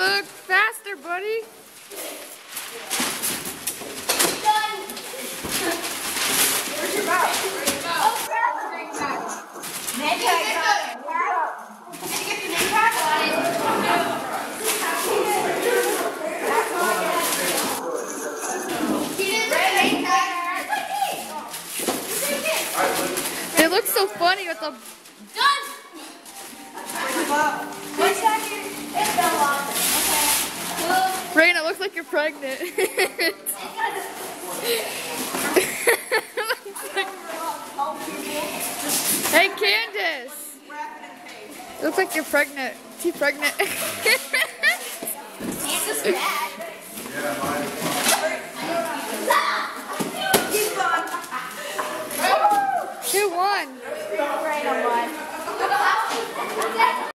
look faster, buddy. Done. Where's your mouse? Crap. Maybe I got it. Did you get your name tag on it? He didn't get your name tag. It looks so funny with the. Done. Rain, it looks like you're pregnant. hey, Candace. Looks like you're pregnant. He pregnant? Bad. He's. Who won?